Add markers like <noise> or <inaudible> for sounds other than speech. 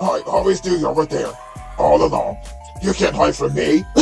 I always knew you were there all along. You can't hide from me. <laughs>